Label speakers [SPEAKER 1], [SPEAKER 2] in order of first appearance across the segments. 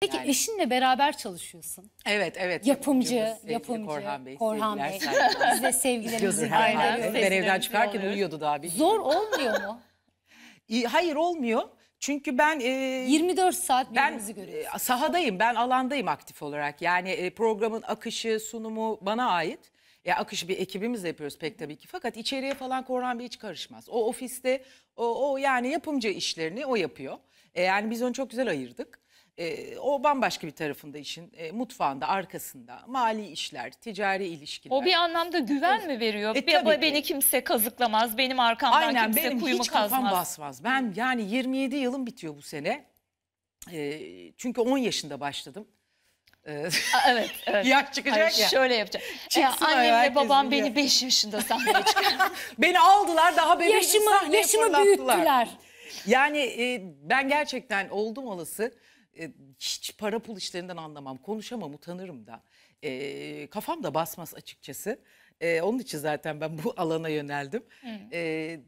[SPEAKER 1] Peki
[SPEAKER 2] Yani.
[SPEAKER 1] eşinle beraber çalışıyorsun.
[SPEAKER 2] Evet evet.
[SPEAKER 1] Yapımcı,
[SPEAKER 2] sevgili
[SPEAKER 1] yapımcı
[SPEAKER 2] Korhan Bey.
[SPEAKER 1] Korhan Bey.
[SPEAKER 2] sevgiler, saygılar.
[SPEAKER 1] Biz de sevgilerimizi
[SPEAKER 2] Biliyordur
[SPEAKER 1] gönderiyoruz.
[SPEAKER 2] Ben evden
[SPEAKER 3] Seslerimizi
[SPEAKER 2] çıkarken
[SPEAKER 3] yolluyoruz.
[SPEAKER 2] uyuyordu daha bir.
[SPEAKER 1] Zor olmuyor mu?
[SPEAKER 2] İyi, Hayır olmuyor. Çünkü ben e,
[SPEAKER 1] 24 saat
[SPEAKER 2] ben
[SPEAKER 1] birbirimizi görüyoruz.
[SPEAKER 2] e, sahadayım. Ben alandayım aktif olarak. Yani e, programın akışı, sunumu bana ait. Ya akışı bir ekibimizle yapıyoruz pek tabii ki. Fakat içeriye falan Korhan Bey hiç karışmaz. O ofiste o, o yani yapımcı işlerini o yapıyor. E, yani biz onu çok güzel ayırdık. E, o bambaşka bir tarafında işin. E, mutfağında, arkasında. Mali işler, ticari ilişkiler.
[SPEAKER 3] O bir anlamda güven mi veriyor?
[SPEAKER 2] E,
[SPEAKER 3] Bir- beni kimse kazıklamaz, benim arkamdan
[SPEAKER 2] Aynen
[SPEAKER 3] kimse
[SPEAKER 2] benim
[SPEAKER 3] kuyumu
[SPEAKER 2] hiç kafam
[SPEAKER 3] kazmaz.
[SPEAKER 2] basmaz. Ben yani 27 yılım bitiyor bu sene. E, çünkü 10 yaşında başladım. E,
[SPEAKER 3] Aa, evet, evet.
[SPEAKER 2] yaş çıkacak
[SPEAKER 3] Hayır,
[SPEAKER 2] ya.
[SPEAKER 3] Şöyle yapacak.
[SPEAKER 2] Çıksın
[SPEAKER 3] Ya,
[SPEAKER 2] ayağa,
[SPEAKER 3] annemle babam
[SPEAKER 2] biliyor.
[SPEAKER 3] beni 5 yaşında sahneye çıkardı.
[SPEAKER 2] Beni aldılar daha bebeğim
[SPEAKER 1] Yaşımı,
[SPEAKER 2] sahneye
[SPEAKER 1] yaşımı büyüttüler.
[SPEAKER 2] Yani e, ben gerçekten oldum olası e, hiç para pul işlerinden anlamam. Konuşamam, utanırım da. E, kafam da basmaz açıkçası. E, onun için zaten ben bu alana yöneldim. E,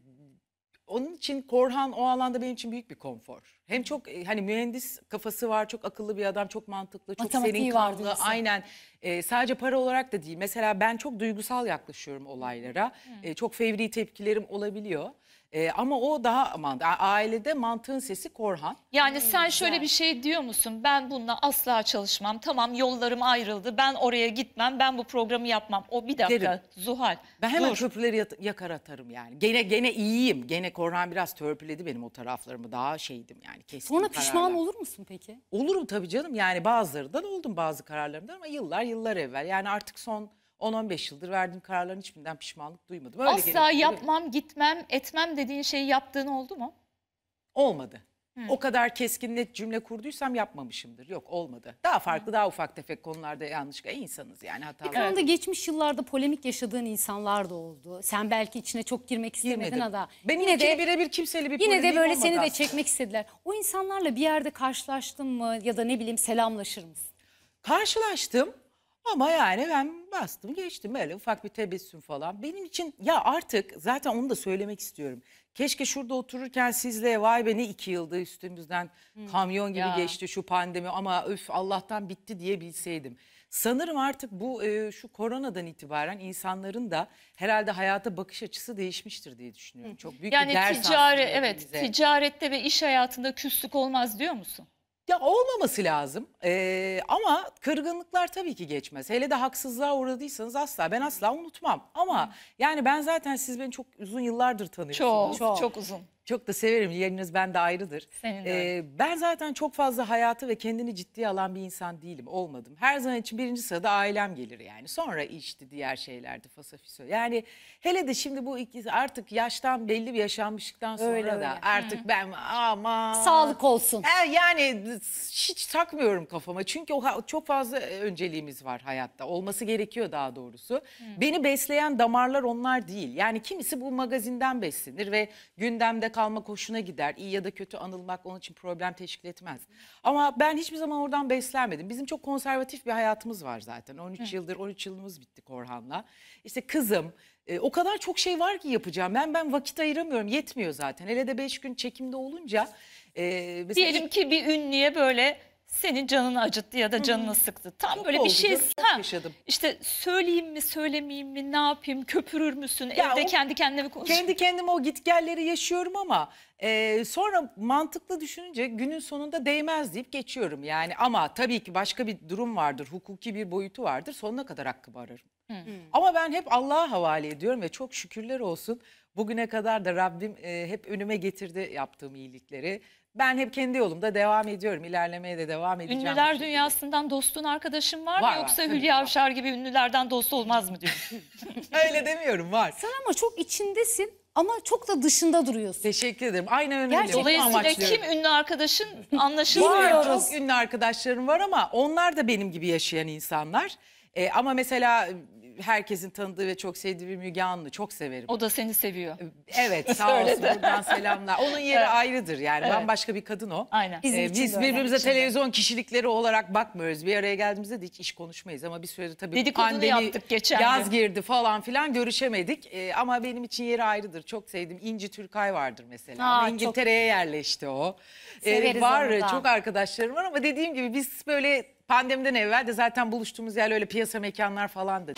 [SPEAKER 2] onun için Korhan o alanda benim için büyük bir konfor. Hem çok e, hani mühendis kafası var, çok akıllı bir adam, çok mantıklı, çok
[SPEAKER 1] Matematiği
[SPEAKER 2] serin
[SPEAKER 1] var
[SPEAKER 2] kanlı.
[SPEAKER 1] diyorsun.
[SPEAKER 2] Aynen. E, sadece para olarak da değil. Mesela ben çok duygusal yaklaşıyorum olaylara. E, çok fevri tepkilerim olabiliyor. E, ama o daha aman ailede mantığın sesi Korhan.
[SPEAKER 3] Yani sen şöyle
[SPEAKER 1] güzel.
[SPEAKER 3] bir şey diyor musun? Ben bununla asla çalışmam. Tamam yollarım ayrıldı. Ben oraya gitmem. Ben bu programı yapmam. O bir dakika
[SPEAKER 2] Derim.
[SPEAKER 3] Zuhal.
[SPEAKER 2] Ben hemen
[SPEAKER 3] dur.
[SPEAKER 2] köprüleri yakar atarım yani. Gene gene iyiyim. Gene Korhan biraz törpüledi benim o taraflarımı. Daha şeydim yani keskin
[SPEAKER 1] Sonra pişman
[SPEAKER 2] kararlar.
[SPEAKER 1] olur musun peki?
[SPEAKER 2] Olurum tabii canım yani bazılarından oldum bazı kararlarımdan ama yıllar yıllar evvel. Yani artık son 10-15 yıldır verdiğim kararların hiçbirinden pişmanlık duymadım. Öyle
[SPEAKER 3] Asla
[SPEAKER 2] gerekiyor.
[SPEAKER 3] yapmam, gitmem, etmem dediğin şeyi yaptığın oldu mu?
[SPEAKER 2] Olmadı. O kadar keskin net cümle kurduysam yapmamışımdır. Yok olmadı. Daha farklı daha ufak tefek konularda yanlışlıkla insanız yani hatalar.
[SPEAKER 1] Ekranda geçmiş yıllarda polemik yaşadığın insanlar da oldu. Sen belki içine çok girmek istemedin ama
[SPEAKER 2] Benim
[SPEAKER 1] yine de
[SPEAKER 2] birebir kimseyle bir
[SPEAKER 1] yine de böyle seni de
[SPEAKER 2] aslında.
[SPEAKER 1] çekmek istediler. O insanlarla bir yerde karşılaştın mı ya da ne bileyim selamlaşır mısın?
[SPEAKER 2] Karşılaştım ama yani ben bastım geçtim böyle ufak bir tebessüm falan. Benim için ya artık zaten onu da söylemek istiyorum. Keşke şurada otururken sizle vay be ne iki yılda üstümüzden kamyon gibi
[SPEAKER 3] Ya.
[SPEAKER 2] geçti şu pandemi ama öf Allah'tan bitti diye bilseydim. Sanırım artık bu e, şu koronadan itibaren insanların da herhalde hayata bakış açısı değişmiştir diye düşünüyorum. Çok büyük bir
[SPEAKER 3] Yani
[SPEAKER 2] ders
[SPEAKER 3] ticari evet
[SPEAKER 2] hepimize.
[SPEAKER 3] ticarette ve iş hayatında küslük olmaz diyor musun?
[SPEAKER 2] Ya olmaması lazım Ee, ama kırgınlıklar tabii ki geçmez. Hele de haksızlığa uğradıysanız asla ben asla unutmam. Ama yani ben zaten siz beni çok uzun yıllardır tanıyorsunuz.
[SPEAKER 3] Çok,
[SPEAKER 1] Çok.
[SPEAKER 3] çok, uzun.
[SPEAKER 2] Çok da severim yeriniz bende ayrıdır.
[SPEAKER 3] Senin de öyle.
[SPEAKER 2] Ee, ben zaten çok fazla hayatı ve kendini ciddiye alan bir insan değilim olmadım. Her zaman için birinci sırada ailem gelir yani. Sonra işti diğer şeylerdi fasafiso. Yani hele de şimdi bu ikisi artık yaştan belli bir yaşanmışlıktan sonra
[SPEAKER 1] Öyle,
[SPEAKER 2] da
[SPEAKER 1] öyle.
[SPEAKER 2] artık ben ama
[SPEAKER 1] Sağlık olsun.
[SPEAKER 2] e, yani hiç takmıyorum kafama. Çünkü o ha- çok fazla e, önceliğimiz var hayatta. Olması gerekiyor daha doğrusu. Beni besleyen damarlar onlar değil. Yani kimisi bu magazinden beslenir ve gündemde kalmak hoşuna gider. İyi ya da kötü anılmak onun için problem teşkil etmez. Ama ben hiçbir zaman oradan beslenmedim. Bizim çok konservatif bir hayatımız var zaten. 13 yıldır 13 yılımız bitti Korhan'la. İşte kızım e, o kadar çok şey var ki yapacağım. Ben ben vakit ayıramıyorum. Yetmiyor zaten. Hele de 5 gün çekimde olunca e, mesela
[SPEAKER 3] Diyelim ki bir ünlüye böyle senin canını acıttı ya da canını sıktı. Tam
[SPEAKER 2] Çok
[SPEAKER 3] böyle
[SPEAKER 2] oldu
[SPEAKER 3] bir şey
[SPEAKER 2] çok
[SPEAKER 3] ha,
[SPEAKER 2] yaşadım.
[SPEAKER 3] işte söyleyeyim mi söylemeyeyim mi ne yapayım köpürür müsün
[SPEAKER 2] Ya
[SPEAKER 3] evde
[SPEAKER 2] o-
[SPEAKER 3] kendi kendine mi konuşuyorsun?
[SPEAKER 2] Kendi kendime o gitgelleri yaşıyorum ama e, sonra mantıklı düşününce günün sonunda değmez deyip geçiyorum yani. Ama tabii ki başka bir durum vardır, hukuki bir boyutu vardır. Sonuna kadar hakkımı ararım. Ama ben hep Allah'a havale ediyorum ve çok şükürler olsun bugüne kadar da Rabbim e, hep önüme getirdi yaptığım iyilikleri. Ben hep kendi yolumda devam ediyorum, ilerlemeye de devam edeceğim.
[SPEAKER 3] Ünlüler dünyasından dostun arkadaşın var,
[SPEAKER 2] Var,
[SPEAKER 3] mı
[SPEAKER 2] var,
[SPEAKER 3] yoksa
[SPEAKER 2] tabii
[SPEAKER 3] Hülya
[SPEAKER 2] var.
[SPEAKER 3] Avşar gibi ünlülerden dost olmaz mı diyorsun?
[SPEAKER 2] Öyle demiyorum var.
[SPEAKER 1] Sen ama çok içindesin ama çok da dışında duruyorsun.
[SPEAKER 2] Teşekkür ederim. Aynen öyle.
[SPEAKER 1] Gerçekten
[SPEAKER 3] Dolayısıyla
[SPEAKER 2] amaçlıyorum.
[SPEAKER 3] kim ünlü arkadaşın anlaşılmıyor.
[SPEAKER 2] Çok ünlü arkadaşlarım var ama onlar da benim gibi yaşayan insanlar. Ee, ama mesela herkesin tanıdığı ve çok sevdiği bir Müge Anlı çok severim.
[SPEAKER 3] O da seni seviyor.
[SPEAKER 2] Evet sağ olsun buradan selamlar. Onun yeri
[SPEAKER 3] Evet.
[SPEAKER 2] ayrıdır yani
[SPEAKER 3] Evet.
[SPEAKER 2] bambaşka bir kadın o.
[SPEAKER 3] Aynen.
[SPEAKER 1] Bizim
[SPEAKER 2] Ee, biz birbirimize televizyon kişilikleri olarak bakmıyoruz. Bir araya geldiğimizde de hiç iş konuşmayız ama bir sürede tabii
[SPEAKER 3] Dedikodunu
[SPEAKER 2] pandemi,
[SPEAKER 3] yaptık geçen
[SPEAKER 2] yaz
[SPEAKER 3] gün.
[SPEAKER 2] girdi falan filan görüşemedik. Ee, ama benim için yeri ayrıdır. Çok sevdim. İnci Türkay vardır mesela.
[SPEAKER 1] Aa,
[SPEAKER 2] Ama
[SPEAKER 1] çok-
[SPEAKER 2] İngiltere'ye yerleşti o. Ee, var
[SPEAKER 1] onu da.
[SPEAKER 2] çok arkadaşlarım var ama dediğim gibi biz böyle pandemiden evvel de zaten buluştuğumuz yer öyle piyasa mekanlar falandı.